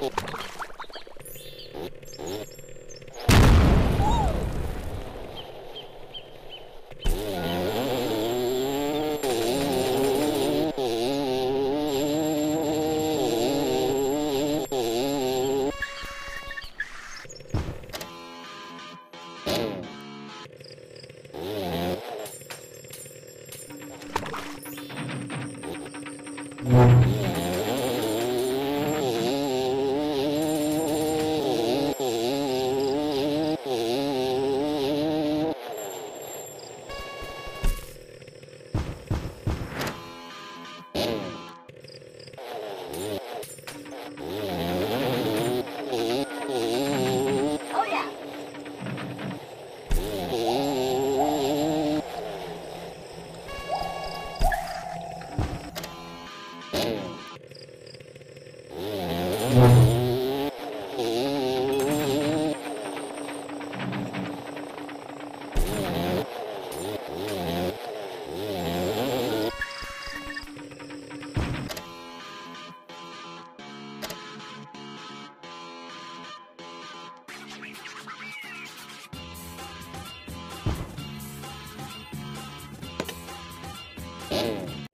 Oh Damn.